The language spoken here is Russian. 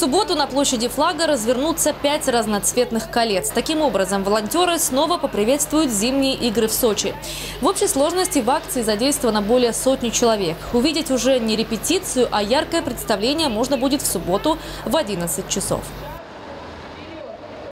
субботу на площади флага развернутся пять разноцветных колец. Таким образом, волонтеры снова поприветствуют зимние игры в Сочи. В общей сложности в акции задействовано более сотни человек. Увидеть уже не репетицию, а яркое представление можно будет в субботу в 11 часов.